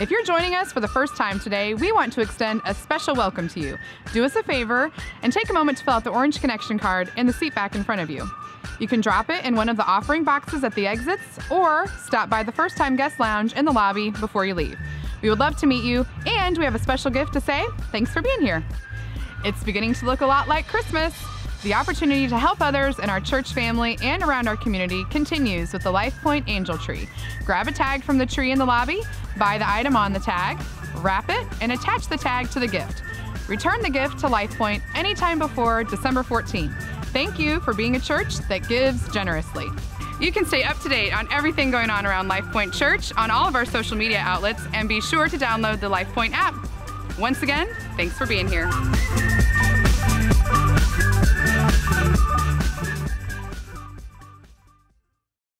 If you're joining us for the first time today, we want to extend a special welcome to you. Do us a favor and take a moment to fill out the orange connection card in the seat back in front of you. You can drop it in one of the offering boxes at the exits or stop by the first time guest lounge in the lobby before you leave. We would love to meet you, and we have a special gift to say thanks for being here. It's beginning to look a lot like Christmas. The opportunity to help others in our church family and around our community continues with the LifePoint Angel Tree. Grab a tag from the tree in the lobby, buy the item on the tag, wrap it, and attach the tag to the gift. Return the gift to LifePoint anytime before December 14th. Thank you for being a church that gives generously. You can stay up to date on everything going on around LifePoint Church on all of our social media outlets and be sure to download the LifePoint app. Once again, thanks for being here.